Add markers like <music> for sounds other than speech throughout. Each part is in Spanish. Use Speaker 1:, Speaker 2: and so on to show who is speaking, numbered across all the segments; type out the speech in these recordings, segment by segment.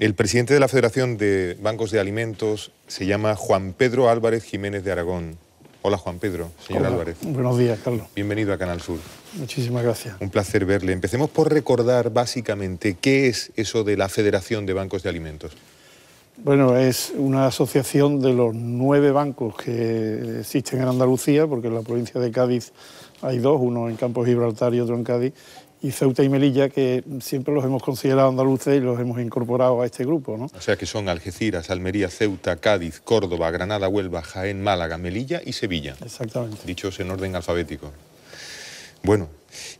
Speaker 1: El presidente de la Federación de Bancos de Alimentos se llama Juan Pedro Álvarez Jiménez de Aragón. Hola Juan Pedro, señor
Speaker 2: Hola.
Speaker 1: Álvarez.
Speaker 2: Buenos días, Carlos.
Speaker 1: Bienvenido a Canal Sur.
Speaker 2: Muchísimas gracias.
Speaker 1: Un placer verle. Empecemos por recordar básicamente qué es eso de la Federación de Bancos de Alimentos.
Speaker 2: Bueno, es una asociación de los nueve bancos que existen en Andalucía, porque en la provincia de Cádiz hay dos, uno en Campos Gibraltar y otro en Cádiz, y Ceuta y Melilla, que siempre los hemos considerado andaluces y los hemos incorporado a este grupo. ¿no?
Speaker 1: O sea que son Algeciras, Almería, Ceuta, Cádiz, Córdoba, Granada, Huelva, Jaén, Málaga, Melilla y Sevilla,
Speaker 2: Exactamente.
Speaker 1: dichos en orden alfabético. Bueno,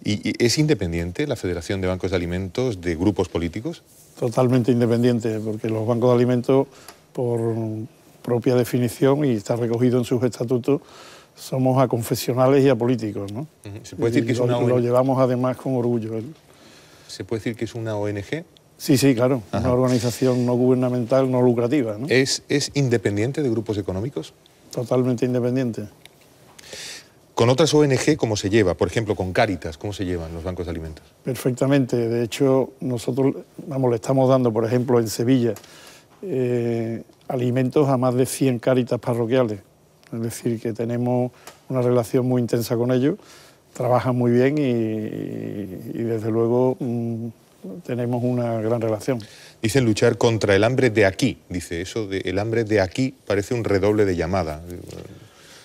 Speaker 1: ¿y es independiente la Federación de Bancos de Alimentos de grupos políticos?
Speaker 2: Totalmente independiente, porque los bancos de alimentos, por propia definición, y está recogido en sus estatutos, somos a confesionales y a políticos. ¿no?
Speaker 1: ¿Se puede decir
Speaker 2: Y
Speaker 1: que es
Speaker 2: lo,
Speaker 1: una
Speaker 2: lo
Speaker 1: ONG?
Speaker 2: llevamos además con orgullo.
Speaker 1: ¿Se puede decir que es una ONG?
Speaker 2: Sí, sí, claro,
Speaker 1: Ajá.
Speaker 2: una organización no gubernamental, no lucrativa, ¿no?
Speaker 1: ¿Es, ¿Es independiente de grupos económicos?
Speaker 2: totalmente independiente.
Speaker 1: Con otras ONG, ¿cómo se lleva? Por ejemplo, con Cáritas, ¿cómo se llevan los bancos de alimentos?
Speaker 2: Perfectamente. De hecho, nosotros vamos, le estamos dando, por ejemplo, en Sevilla, eh, alimentos a más de 100 cáritas parroquiales. Es decir, que tenemos una relación muy intensa con ellos, trabajan muy bien y, y, desde luego mm, tenemos una gran relación.
Speaker 1: Dicen luchar contra el hambre de aquí. Dice, eso de el hambre de aquí parece un redoble de llamada.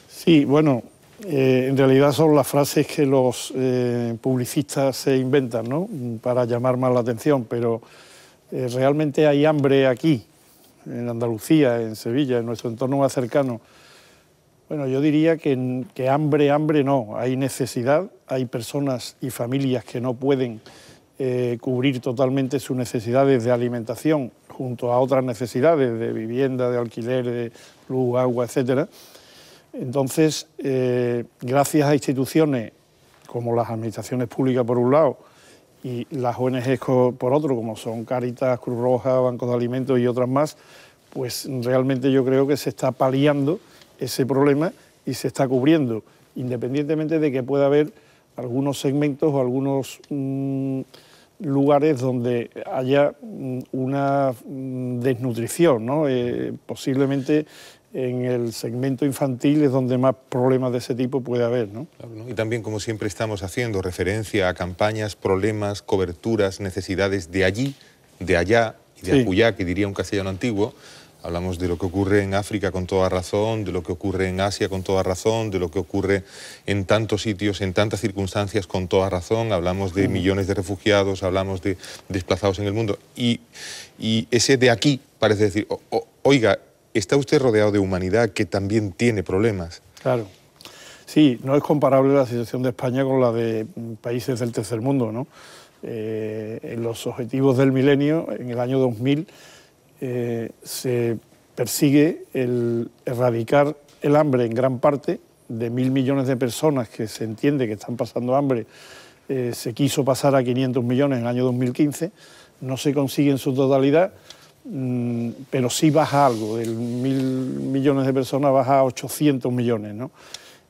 Speaker 2: Sí, bueno, eh, en realidad son las frases que los eh, publicistas se inventan, ¿no? Para llamar más la atención, pero eh, realmente hay hambre aquí, en Andalucía, en Sevilla, en nuestro entorno más cercano. Bueno, yo diría que, que hambre, hambre no, hay necesidad, hay personas y familias que no pueden eh, cubrir totalmente sus necesidades de alimentación junto a otras necesidades de vivienda, de alquiler, de luz, agua, etcétera. Entonces, eh, gracias a instituciones como las administraciones públicas por un lado y las ONGs por otro, como son Caritas, Cruz Roja, Bancos de Alimentos y otras más, pues realmente yo creo que se está paliando ese problema y se está cubriendo, independientemente de que pueda haber algunos segmentos o algunos mm, lugares donde haya mm, una mm, desnutrición, ¿no? Eh, posiblemente en el segmento infantil es donde más problemas de ese tipo puede haber, ¿no?
Speaker 1: Claro, ¿no? Y también, como siempre estamos haciendo, referencia a campañas, problemas, coberturas, necesidades de allí, de allá y de
Speaker 2: Sí.
Speaker 1: acullá, que diría un castellano antiguo. Hablamos de lo que ocurre en África con toda razón, de lo que ocurre en Asia con toda razón, de lo que ocurre en tantos sitios, en tantas circunstancias con toda razón. Hablamos de millones de refugiados, hablamos de desplazados en el mundo. Y, ese de aquí parece decir, "O- o- oiga, está usted rodeado de humanidad que también tiene problemas.
Speaker 2: Claro. Sí, no es comparable la situación de España con la de países del tercer mundo, ¿no? Eh, en los objetivos del milenio, en el año 2000, eh, se persigue el erradicar el hambre en gran parte de mil millones de personas que se entiende que están pasando hambre. eh, se quiso pasar a 500 millones en el año 2015, no se consigue en su totalidad, mm, pero sí baja algo, de mil millones de personas baja a 800 millones. ¿no?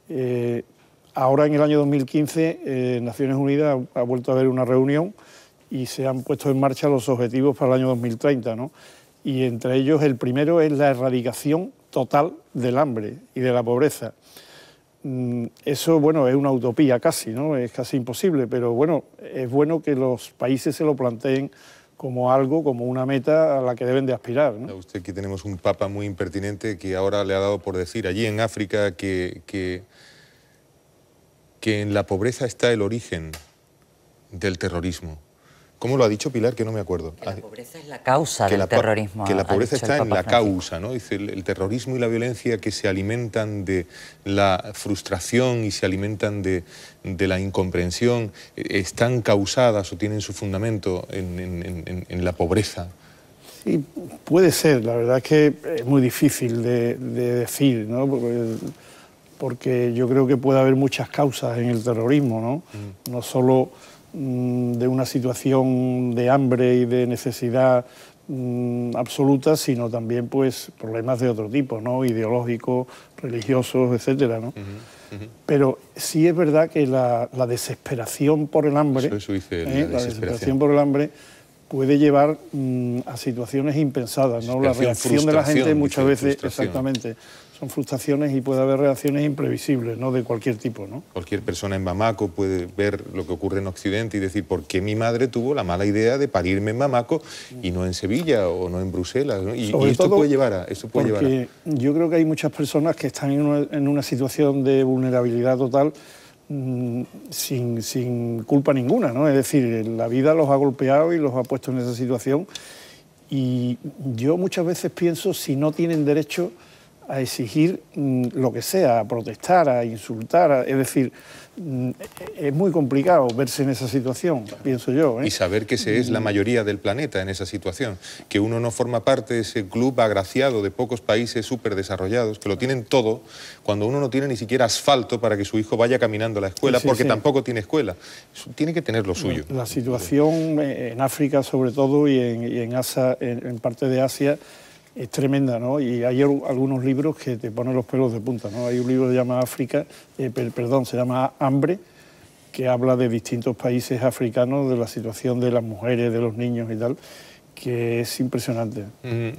Speaker 2: Eh, ahora en el año 2015 eh, Naciones Unidas ha vuelto a haber una reunión y se han puesto en marcha los objetivos para el año 2030. ¿no? Y entre ellos el primero es la erradicación total del hambre y de la pobreza. Mm, Eso, bueno, es una utopía casi, ¿no? Es casi imposible, pero bueno, es bueno que los países se lo planteen como algo, como una meta a la que deben de aspirar, ¿no?
Speaker 1: Usted que tenemos un papa muy impertinente que ahora le ha dado por decir allí en África que, que en la pobreza está el origen del terrorismo. ¿Cómo lo ha dicho Pilar? Que no me acuerdo.
Speaker 3: Que la
Speaker 1: Ah,
Speaker 3: pobreza es la causa
Speaker 1: que
Speaker 3: del
Speaker 1: la
Speaker 3: terrorismo.
Speaker 1: Que la pobreza está en la
Speaker 3: Francisco.
Speaker 1: causa, ¿no? Dice, el, el terrorismo y la violencia que se alimentan de la frustración y se alimentan de, de la incomprensión, eh, están causadas o tienen su fundamento en, en- en- en- en la pobreza.
Speaker 2: Sí, puede ser, la verdad es que es muy difícil de, de decir, ¿no? Porque, porque yo creo que puede haber muchas causas en el terrorismo, ¿no? No solo mm, de una situación de hambre y de necesidad mm, absoluta, sino también pues problemas de otro tipo, ¿no? Ideológicos, religiosos, etcétera, ¿no? Pero sí es verdad que la, la desesperación por el hambre,
Speaker 1: Eso- dice,
Speaker 2: ¿eh? la
Speaker 1: desesperación.
Speaker 2: desesperación por el hambre, puede llevar mm, a situaciones impensadas, ¿no? La reacción de la gente muchas veces, exactamente, son frustraciones y puede haber reacciones imprevisibles, ¿no? De cualquier tipo, ¿no?
Speaker 1: Cualquier persona en Bamako puede ver lo que ocurre en Occidente y decir, ¿por qué mi madre tuvo la mala idea de parirme en Bamako y no en Sevilla o no en Bruselas? Y, esto puede llevar a... Esto puede
Speaker 2: porque yo creo que hay muchas personas que están en una, situación de vulnerabilidad total mm, sin, sin, culpa ninguna, ¿no? Es decir, la vida los ha golpeado y los ha puesto en esa situación y yo muchas veces pienso si no tienen derecho a exigir mm, lo que sea, a protestar, a insultar, es decir, mm, es muy complicado verse en esa situación, pienso yo.
Speaker 1: ¿eh? Y saber que se es la mayoría del planeta en esa situación, que uno no forma parte de ese club agraciado de pocos países súper desarrollados, que lo tienen todo, cuando uno no tiene ni siquiera asfalto para que su hijo vaya caminando a la escuela, porque tampoco tiene escuela. Tiene que tener lo suyo.
Speaker 2: La situación en África sobre todo y en, en parte de Asia es tremenda, ¿no? Y hay algunos libros que te ponen los pelos de punta, ¿no? Hay un libro que se llama África, eh, perdón, se llama Hambre, que habla de distintos países africanos, de la situación de las mujeres, de los niños y tal, que es impresionante.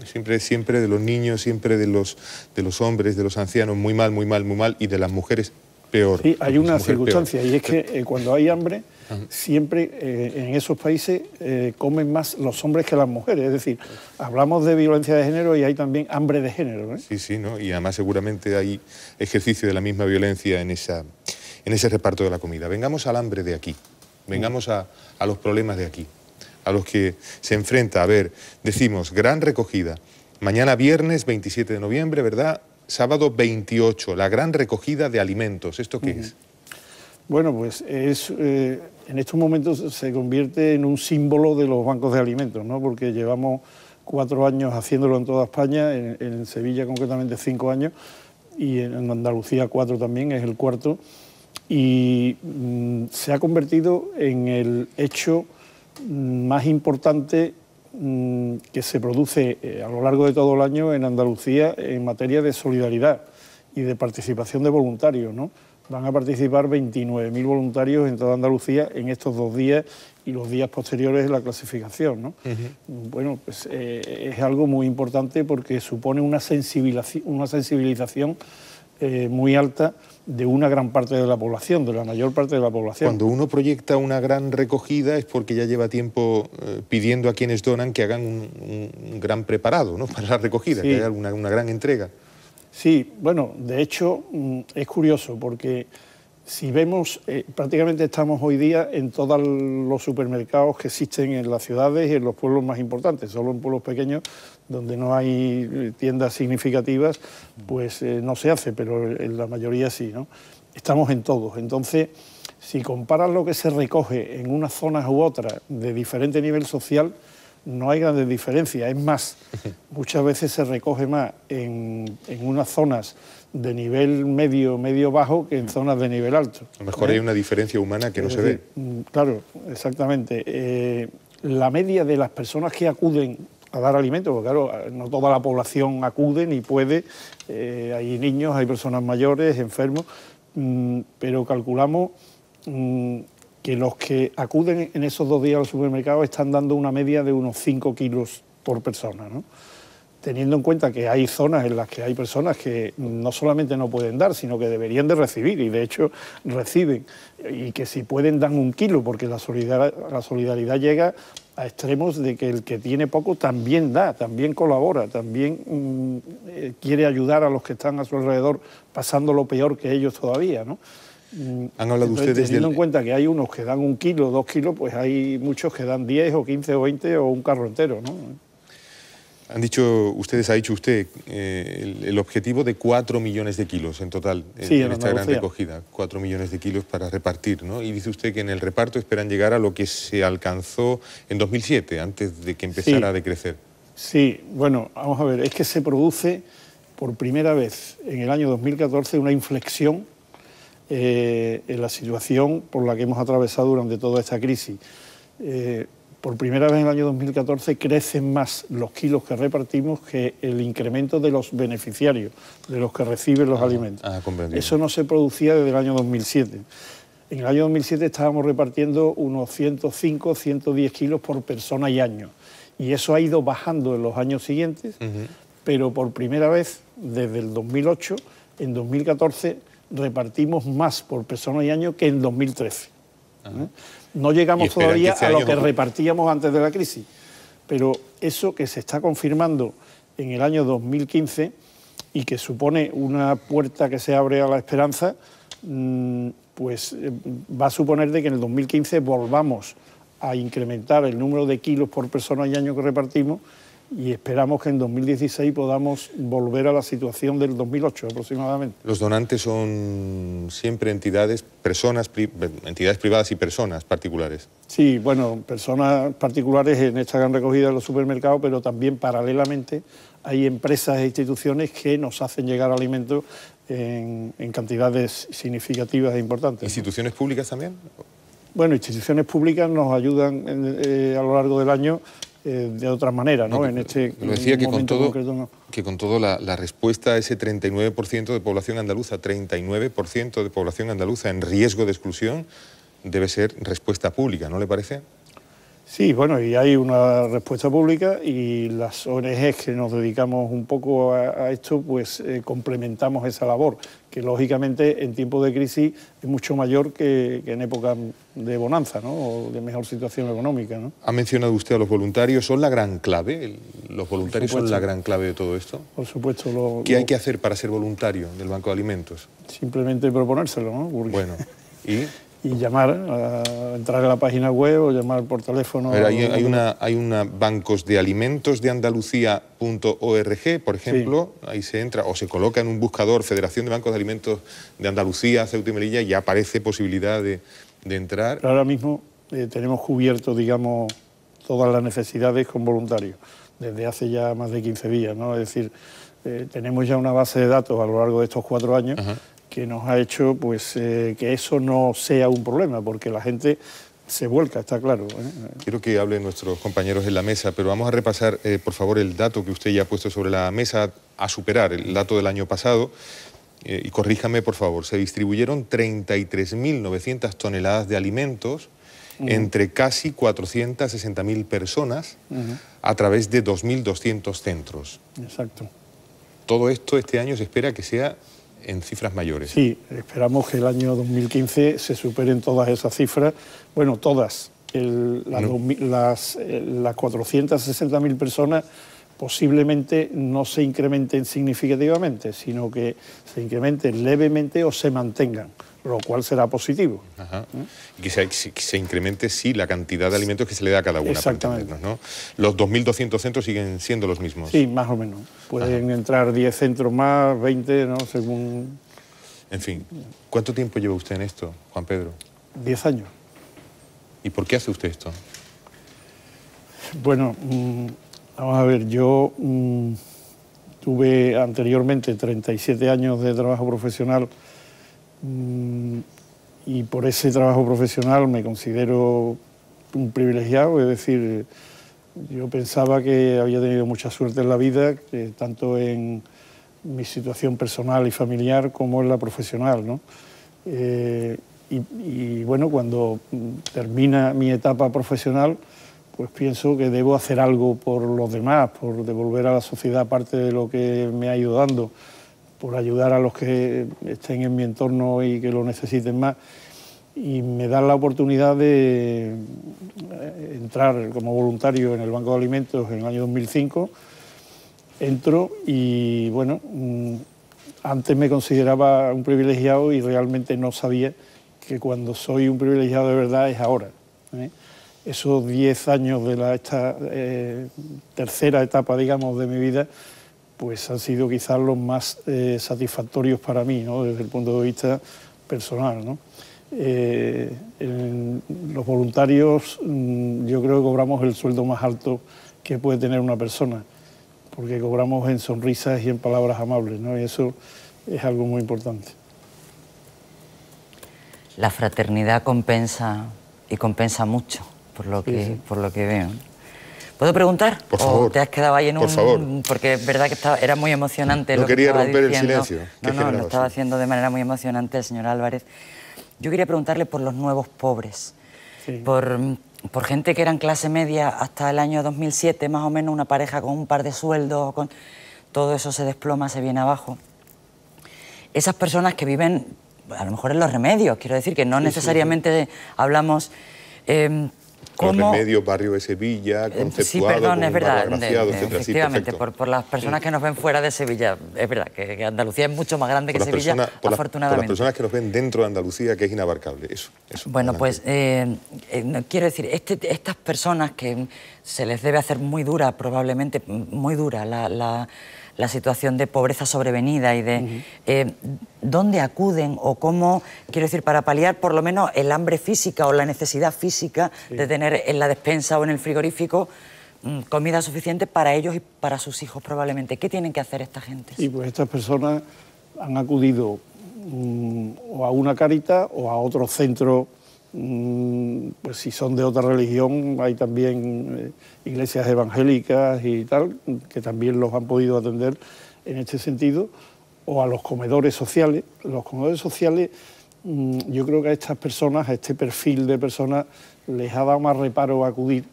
Speaker 1: siempre, siempre de los niños, siempre de los, de los hombres, de los ancianos, muy mal, muy mal, muy mal, y de las mujeres peor.
Speaker 2: Sí, hay una circunstancia, y es que eh, cuando hay hambre siempre eh, en esos países eh, comen más los hombres que las mujeres. Es decir, hablamos de violencia de género y hay también hambre de género. ¿eh?
Speaker 1: Sí, sí, ¿no? y además seguramente hay ejercicio de la misma violencia en, esa, en ese reparto de la comida. Vengamos al hambre de aquí, vengamos a, a los problemas de aquí, a los que se enfrenta. A ver, decimos, gran recogida. Mañana viernes 27 de noviembre, ¿verdad? Sábado 28, la gran recogida de alimentos. ¿Esto qué es?
Speaker 2: Bueno, pues es, eh, en estos momentos se convierte en un símbolo de los bancos de alimentos, ¿no? porque llevamos cuatro años haciéndolo en toda España, en, Sevilla concretamente cinco años, y en Andalucía cuatro también, es el cuarto, y mm, se ha convertido en el hecho mm, más importante mm, que se produce eh, a lo largo de todo el año en Andalucía en materia de solidaridad y de participación de voluntarios, ¿no? Van a participar 29.000 voluntarios en toda Andalucía en estos dos días y los días posteriores de la clasificación. ¿no? Bueno, pues eh, es algo muy importante porque supone una sensibilización, una sensibilización eh, muy alta de una gran parte de la población, de la mayor parte de la población.
Speaker 1: Cuando uno proyecta una gran recogida es porque ya lleva tiempo eh, pidiendo a quienes donan que hagan un, gran preparado ¿no? <laughs> para la recogida, que haya una, una gran entrega.
Speaker 2: Sí, bueno, de hecho mm, es curioso porque si vemos, eh, prácticamente estamos hoy día en todos los supermercados que existen en las ciudades y en los pueblos más importantes, solo en pueblos pequeños donde no hay eh, tiendas significativas, pues eh, no se hace, pero en la mayoría sí, ¿no? Estamos en todos, entonces si comparas lo que se recoge en unas zonas u otras de diferente nivel social, no hay grandes diferencias. Es más, <laughs> muchas veces se recoge más en, unas zonas de nivel medio, medio bajo que en zonas de nivel alto.
Speaker 1: A lo mejor hay una diferencia humana que no se ve.
Speaker 2: Mm, claro, exactamente. Eh, la media de las personas que acuden a dar alimentos, porque claro, no toda la población acude ni puede, eh, hay niños, hay personas mayores, enfermos, mm, pero calculamos mm, que los que acuden en esos dos días al supermercado están dando una media de unos 5 kilos por persona, ¿no? Teniendo en cuenta que hay zonas en las que hay personas que no solamente no pueden dar, sino que deberían de recibir, y de hecho reciben, y que si pueden dan un kilo, porque la solidaridad, la solidaridad llega a extremos de que el que tiene poco también da, también colabora, también mm, eh, quiere ayudar a los que están a su alrededor pasando lo peor que ellos todavía, ¿no?
Speaker 1: Mm, Han hablado ustedes
Speaker 2: Teniendo en cuenta que hay unos que dan un kilo, dos kilos, pues hay muchos que dan 10 o 15 o 20 o un carro entero, ¿no?
Speaker 1: Han dicho, ustedes ha dicho usted, eh, el, objetivo de 4 millones de kilos en total en, esta gran recogida, 4 millones de kilos para repartir, ¿no? Y dice usted que en el reparto esperan llegar a lo que se alcanzó en 2007, antes de que empezara a decrecer.
Speaker 2: Sí, bueno, vamos a ver, es que se produce por primera vez en el año 2014 una inflexión eh, en la situación por la que hemos atravesado durante toda esta crisis. Eh, por primera vez en el año 2014 crecen más los kilos que repartimos que el incremento de los beneficiarios, de los que reciben los ah, alimentos. Ah, Eso no se producía desde el año 2007. En el año 2007 estábamos repartiendo unos 105, 110 kilos por persona y año. Y eso ha ido bajando en los años siguientes, pero por primera vez desde el 2008, en 2014 repartimos más por persona y año que en 2013. ¿eh? No llegamos todavía este a lo que repartíamos antes de la crisis, pero eso que se está confirmando en el año 2015 y que supone una puerta que se abre a la esperanza, mm, pues eh, va a suponer de que en el 2015 volvamos a incrementar el número de kilos por persona y año que repartimos y esperamos que en 2016 podamos volver a la situación del 2008 aproximadamente.
Speaker 1: Los donantes son siempre entidades, personas, entidades privadas y personas particulares.
Speaker 2: Sí, bueno, personas particulares en esta gran recogida de los supermercados, pero también paralelamente hay empresas e instituciones que nos hacen llegar alimentos en, cantidades significativas e importantes.
Speaker 1: ¿Instituciones públicas también?
Speaker 2: Bueno, instituciones públicas nos ayudan eh, a lo largo del año eh, de otra manera, ¿no?
Speaker 1: en este lo decía que con todo, que con todo la, respuesta a ese 39% de población andaluza, 39% de población andaluza en riesgo de exclusión, debe ser respuesta pública, ¿no le parece?
Speaker 2: Sí, bueno, y hay una respuesta pública y las ONGs que nos dedicamos un poco a, esto, pues eh, complementamos esa labor, que lógicamente en tiempos de crisis es mucho mayor que, en épocas de bonanza, ¿no? O de mejor situación económica, ¿no?
Speaker 1: Ha mencionado usted a los voluntarios, ¿son la gran clave? ¿Los voluntarios son la gran clave de todo esto?
Speaker 2: Por supuesto. Lo,
Speaker 1: ¿Qué hay que hacer para ser voluntario del Banco de Alimentos?
Speaker 2: Simplemente proponérselo, ¿no?
Speaker 1: Bueno, <laughs> ¿y...?
Speaker 2: Y llamar, a entrar a la página web o llamar por teléfono.
Speaker 1: hay, hay, una, hay una bancos de alimentos de Andalucía.org, por ejemplo, ahí se entra o se coloca en un buscador Federación de Bancos de Alimentos de Andalucía, Ceuta y Melilla y aparece posibilidad de, de entrar.
Speaker 2: ahora mismo eh, tenemos cubierto, digamos, todas las necesidades con voluntarios, desde hace ya más de 15 días, ¿no? Es decir, eh, tenemos ya una base de datos a lo largo de estos cuatro años que nos ha hecho pues, eh, que eso no sea un problema, porque la gente se vuelca, está claro. ¿eh?
Speaker 1: Quiero que hablen nuestros compañeros en la mesa, pero vamos a repasar, eh, por favor, el dato que usted ya ha puesto sobre la mesa a superar, el dato del año pasado. y corríjame, por favor, se distribuyeron 33.900 toneladas de alimentos entre casi 460.000 personas a través de 2.200 centros.
Speaker 2: Exacto.
Speaker 1: Todo esto este año se espera que sea en cifras mayores.
Speaker 2: Sí, esperamos que el año 2015 se superen todas esas cifras, bueno, todas. las, las, las 460.000 personas posiblemente no se incrementen significativamente, sino que se incrementen levemente o se mantengan, lo cual será positivo.
Speaker 1: Y que se, incremente, sí, la cantidad de alimentos que se le da a cada una.
Speaker 2: Exactamente.
Speaker 1: ¿no? Los 2.200 centros siguen siendo los mismos.
Speaker 2: Sí, más o menos. Pueden entrar 10 centros más, 20, ¿no? Según...
Speaker 1: En fin, ¿cuánto tiempo lleva usted en esto, Juan Pedro?
Speaker 2: 10 años.
Speaker 1: ¿Y por qué hace usted esto?
Speaker 2: Bueno... Mm, Vamos a ver, yo mm, tuve anteriormente 37 años de trabajo profesional mm, y por ese trabajo profesional me considero un privilegiado, es decir, yo pensaba que había tenido mucha suerte en la vida, tanto en mi situación personal y familiar como en la profesional. ¿no? Eh, y, bueno, cuando termina mi etapa profesional, pues pienso que debo hacer algo por los demás, por devolver a la sociedad parte de lo que me ha ido dando, por ayudar a los que estén en mi entorno y que lo necesiten más. Y me dan la oportunidad de eh, entrar como voluntario en el Banco de Alimentos en el año 2005. Entro y, bueno, mm, antes me consideraba un privilegiado y realmente no sabía que cuando soy un privilegiado de verdad es ahora. ¿eh? esos 10 años de la, esta eh, tercera etapa, digamos, de mi vida, pues han sido quizás los más eh, satisfactorios para mí, ¿no? desde el punto de vista personal. ¿no? Eh, los voluntarios mm, yo creo que cobramos el sueldo más alto que puede tener una persona, porque cobramos en sonrisas y en palabras amables, ¿no? y eso es algo muy importante.
Speaker 3: La fraternidad compensa y compensa mucho por lo que, por lo que veo. ¿Puedo preguntar?
Speaker 1: Por favor.
Speaker 3: te has quedado ahí en
Speaker 1: por
Speaker 3: un...
Speaker 1: Favor.
Speaker 3: Porque es verdad que estaba, era muy emocionante
Speaker 1: no
Speaker 3: lo
Speaker 1: quería
Speaker 3: que
Speaker 1: romper el silencio.
Speaker 3: No, no, lo estaba haciendo de manera muy emocionante el señor Álvarez. Yo quería preguntarle por los nuevos pobres, por, por, gente que era en clase media hasta el año 2007, más o menos una pareja con un par de sueldos, con... todo eso se desploma, se viene abajo. Esas personas que viven, a lo mejor en los remedios, quiero decir que no necesariamente hablamos...
Speaker 1: Eh, ¿Cómo? Remedios, barrio de Sevilla, conceptuado,
Speaker 3: Sí, perdón, es verdad, efectivamente, por, las personas que nos ven fuera de Sevilla, es verdad que, Andalucía es mucho más grande que Sevilla, afortunadamente. por
Speaker 1: las personas que nos ven dentro de Andalucía, que es inabarcable, eso. eso
Speaker 3: bueno, pues eh, eh, quiero decir, este, estas personas que se les debe hacer muy dura, probablemente muy dura, la la situación de pobreza sobrevenida y de eh, dónde acuden o cómo, quiero decir, para paliar por lo menos el hambre física o la necesidad física de tener en la despensa o en el frigorífico mm, comida suficiente para ellos y para sus hijos probablemente. ¿Qué tienen que hacer esta gente?
Speaker 2: Sí, pues estas personas han acudido mm, o a una carita o a otro centro pues si son de otra religión, hay también eh, iglesias evangélicas y tal, que también los han podido atender en este sentido, o a los comedores sociales. Los comedores sociales, mm, yo creo que a estas personas, a este perfil de personas, les ha dado más reparo acudir,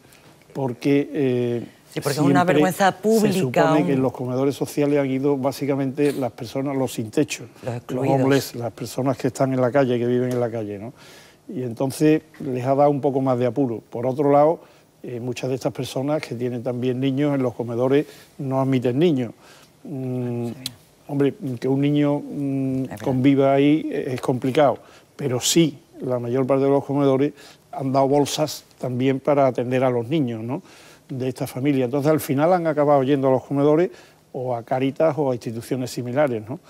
Speaker 2: porque...
Speaker 3: Eh, porque es una vergüenza pública.
Speaker 2: Se supone que en los comedores sociales han ido básicamente las personas, los sin techo, los, homeless, las personas que están en la calle, que viven en la calle, ¿no? Y entonces les ha dado un poco más de apuro. Por otro lado, eh, muchas de estas personas que tienen también niños en los comedores no admiten niños. Mm, hombre, que un niño mm, conviva ahí es complicado, pero sí, la mayor parte de los comedores han dado bolsas también para atender a los niños ¿no? de esta familia. Entonces, al final han acabado yendo a los comedores o a Caritas o a instituciones similares. ¿no?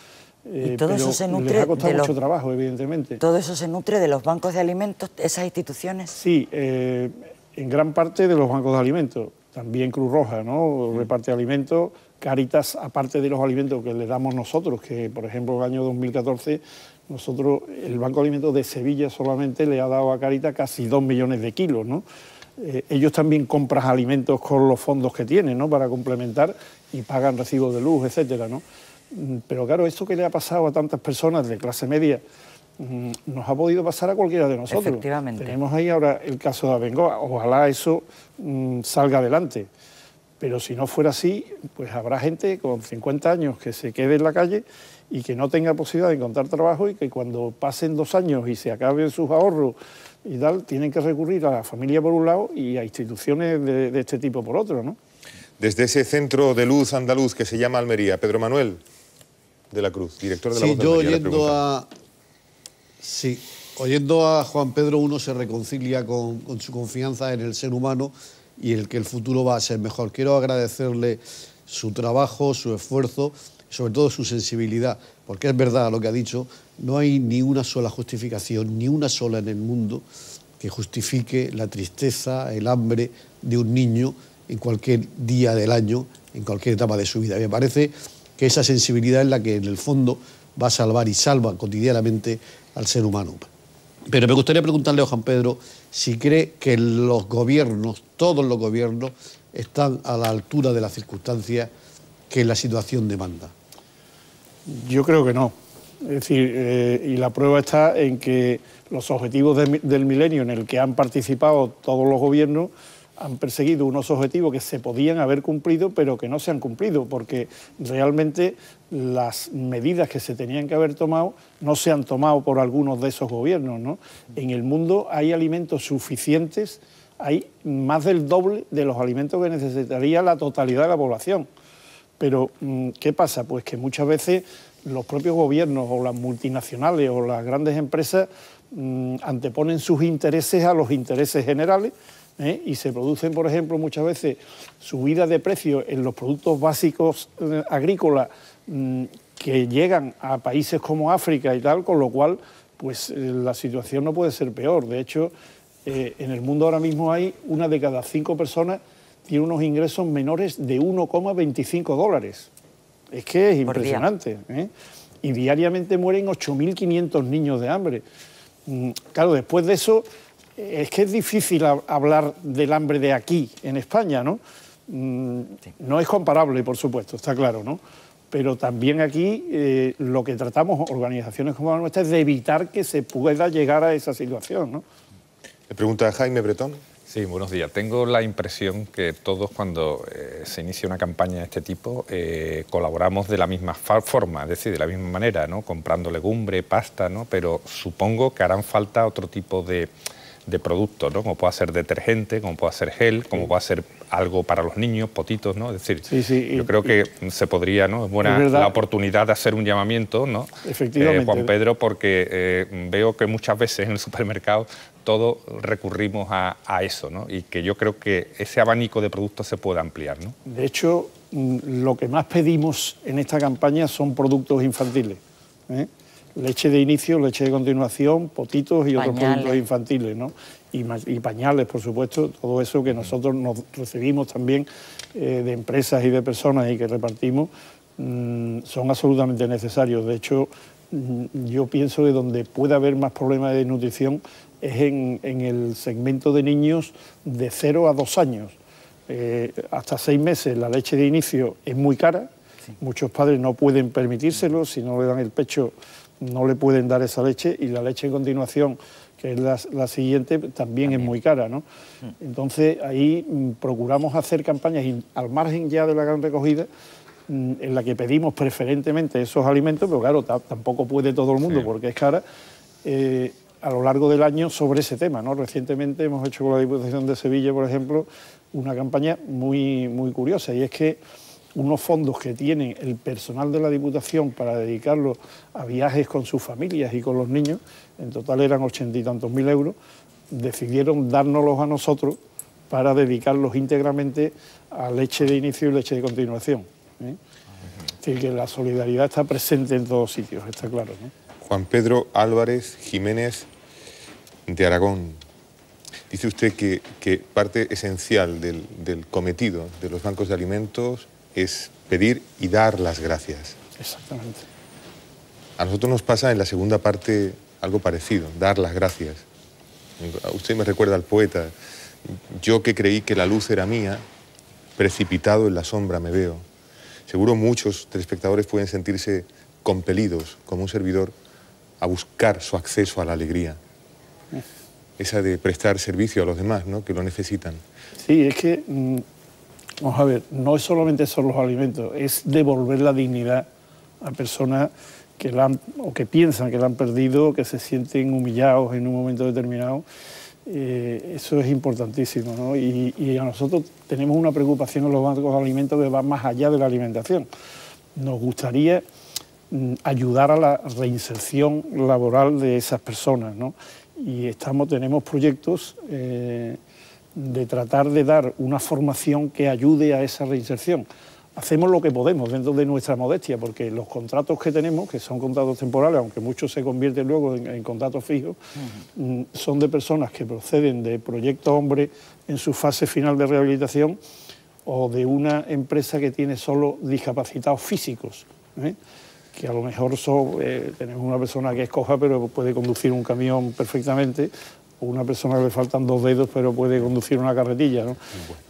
Speaker 3: Y eh, todo eso se nutre
Speaker 2: ha costado mucho trabajo, evidentemente.
Speaker 3: ¿Todo eso se nutre de los bancos de alimentos, esas instituciones?
Speaker 2: Sí, eh, en gran parte de los bancos de alimentos. También Cruz Roja, ¿no? Reparte alimentos. Caritas, aparte de los alimentos que le damos nosotros, que por ejemplo en el año 2014 nosotros, el Banco de Alimentos de Sevilla solamente le ha dado a Caritas casi dos millones de kilos, ¿no? Eh, ellos también compran alimentos con los fondos que tienen, ¿no? Para complementar y pagan recibos de luz, etcétera, ¿no? Mm, pero claro, esto que le ha pasado a tantas personas de clase media mm, nos ha podido pasar a cualquiera de nosotros.
Speaker 3: Efectivamente.
Speaker 2: Tenemos ahí ahora el caso de Abengoa. Ojalá eso mm, salga adelante. Pero si no fuera así, pues habrá gente con 50 años que se quede en la calle y que no tenga posibilidad de encontrar trabajo y que cuando pasen dos años y se acaben sus ahorros y tal, tienen que recurrir a la familia por un lado y a instituciones de, de este tipo por otro, ¿no?
Speaker 1: Desde ese centro de luz andaluz que se llama Almería, Pedro Manuel de la Cruz, director de la
Speaker 4: sí, yo oyendo a Sí, oyendo a Juan Pedro uno se reconcilia con, su confianza en el ser humano y el que el futuro va a ser mejor. Quiero agradecerle su trabajo, su esfuerzo, sobre todo su sensibilidad, porque es verdad lo que ha dicho, no hay ni una sola justificación, ni una sola en el mundo que justifique la tristeza, el hambre de un niño en cualquier día del año, en cualquier etapa de su vida. Me parece que esa sensibilidad es la que en el fondo va a salvar y salva cotidianamente al ser humano. Pero me gustaría preguntarle a Juan Pedro si cree que los gobiernos, todos los gobiernos, están a la altura de las circunstancias que la situación demanda.
Speaker 2: Yo creo que no. Es decir, eh, y la prueba está en que los objetivos del milenio en el que han participado todos los gobiernos han perseguido unos objetivos que se podían haber cumplido, pero que no se han cumplido, porque realmente las medidas que se tenían que haber tomado no se han tomado por algunos de esos gobiernos. ¿no? En el mundo hay alimentos suficientes, hay más del doble de los alimentos que necesitaría la totalidad de la población. Pero, mm, ¿qué pasa? Pues que muchas veces los propios gobiernos o las multinacionales o las grandes empresas mm, anteponen sus intereses a los intereses generales ¿eh? y se producen, por ejemplo, muchas veces subidas de precios en los productos básicos eh, agrícolas mm, que llegan a países como África y tal, con lo cual pues eh, la situación no puede ser peor. De hecho, en el mundo ahora mismo hay una de cada cinco personas tiene unos ingresos menores de 1,25 dólares. Es que es impresionante. Y diariamente mueren 8.500 niños de hambre. Mm, claro, después de eso es que es difícil hablar del hambre de aquí, en España, ¿no? Mm, no es comparable, por supuesto, está claro, ¿no? pero también aquí eh, lo que tratamos, organizaciones como la nuestra, es de evitar que se pueda llegar a esa situación. ¿no?
Speaker 1: Le pregunta Jaime Bretón.
Speaker 5: Sí, buenos días. Tengo la impresión que todos cuando eh, se inicia una campaña de este tipo eh, colaboramos de la misma forma, es decir, de la misma manera, ¿no? comprando legumbre, pasta, ¿no? pero supongo que harán falta otro tipo de, de productos, ¿no? como pueda ser detergente, como pueda ser gel, como pueda ser algo para los niños, potitos, ¿no? Es decir, yo creo que se podría, ¿no? Es buena la oportunidad de hacer un llamamiento, ¿no?
Speaker 2: Efectivamente.
Speaker 5: Eh, Juan Pedro, porque eh, veo que muchas veces en el supermercado todo recurrimos a, eso, ¿no? Y que yo creo que ese abanico de productos se puede ampliar, ¿no?
Speaker 2: De hecho, mm, lo que más pedimos en esta campaña son productos infantiles. ¿eh? Leche de inicio, leche de continuación, potitos y otros productos infantiles, ¿no? Y, pañales, por supuesto, todo eso que nosotros nos recibimos también eh, de empresas y de personas y que repartimos, mm, son absolutamente necesarios. De hecho, mm, yo pienso que donde puede haber más problemas de nutrición es en, el segmento de niños de 0 a 2 años. Eh, hasta 6 meses la leche de inicio es muy cara, muchos padres no pueden permitírselo, si no le dan el pecho no le pueden dar esa leche y la leche en continuación, que es la, siguiente, también, es muy cara. ¿no? Mm. Entonces ahí mm, procuramos hacer campañas al margen ya de la gran recogida mm, en la que pedimos preferentemente esos alimentos, pero claro, tampoco puede todo el mundo porque es cara, eh, a lo largo del año sobre ese tema. ¿no? Recientemente hemos hecho con la Diputación de Sevilla, por ejemplo, una campaña muy, muy curiosa y es que unos fondos que tiene el personal de la Diputación para dedicarlos a viajes con sus familias y con los niños, en total eran ochenta y tantos mil euros, decidieron dárnoslos a nosotros para dedicarlos íntegramente a leche de inicio y leche de continuación. ¿eh? Decir, que la solidaridad está presente en todos sitios, está claro.
Speaker 1: Juan Pedro Álvarez Jiménez de Aragón. Dice usted que, parte esencial del cometido de los bancos de alimentos es pedir y dar las gracias.
Speaker 2: Exactamente.
Speaker 1: A nosotros nos pasa en la segunda parte algo parecido, dar las gracias. Usted me recuerda al poeta, yo que creí que la luz era mía, precipitado en la sombra me veo. Seguro muchos telespectadores pueden sentirse compelidos, como un servidor, a buscar su acceso a la alegría. Esa de prestar servicio a los demás, ¿no? que lo necesitan.
Speaker 2: Sí, es que mm, Vamos a ver, no es solamente son los alimentos, es devolver la dignidad a personas que la han, o que piensan que la han perdido, que se sienten humillados en un momento determinado. Eh, eso es importantísimo, ¿no? Y, a nosotros tenemos una preocupación en los bancos de alimentos que va más allá de la alimentación. Nos gustaría mm, ayudar a la reinserción laboral de esas personas, ¿no? Y estamos, tenemos proyectos eh, de tratar de dar una formación que ayude a esa reinserción. Hacemos lo que podemos dentro de nuestra modestia, porque los contratos que tenemos, que son contratos temporales, aunque muchos se convierten luego en, contratos fijos, mm, son de personas que proceden de Proyecto Hombre en su fase final de rehabilitación o de una empresa que tiene solo discapacitados físicos. ¿eh? que a lo mejor son, eh, tenemos una persona que es coja pero puede conducir un camión perfectamente, una persona que le faltan dos dedos pero puede conducir una carretilla. ¿no?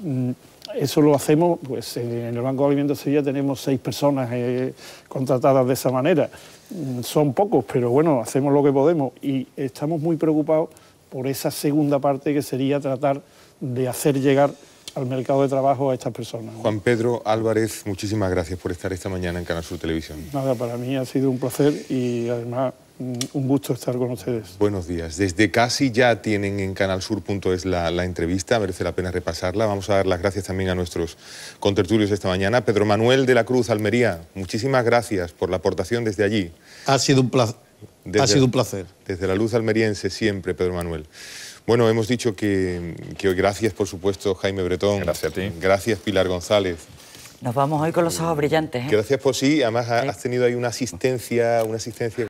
Speaker 2: Mm, eso lo hacemos, pues en el Banco de Alimentos Sevilla tenemos seis personas eh, contratadas de esa manera. Mm, son pocos, pero bueno, hacemos lo que podemos y estamos muy preocupados por esa segunda parte que sería tratar de hacer llegar al mercado de trabajo a estas personas.
Speaker 1: Juan Pedro Álvarez, muchísimas gracias por estar esta mañana en Canal Sur Televisión.
Speaker 2: Nada, para mí ha sido un placer y además un gusto estar con ustedes.
Speaker 1: Buenos días. Desde casi ya tienen en canalsur.es la, la entrevista, merece la pena repasarla. Vamos a dar las gracias también a nuestros contertulios esta mañana. Pedro Manuel de la Cruz, Almería, muchísimas gracias por la aportación desde allí.
Speaker 4: Ha sido un placer. ha sido un placer.
Speaker 1: Desde la luz almeriense siempre, Pedro Manuel. Bueno, hemos dicho que, que gracias, por supuesto, Jaime Bretón.
Speaker 5: Gracias a ti.
Speaker 1: Gracias, Pilar González.
Speaker 3: Nos vamos hoy con los ojos brillantes. ¿eh?
Speaker 1: Gracias por sí. Además, has tenido ahí una asistencia, una asistencia